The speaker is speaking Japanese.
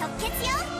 即決よ。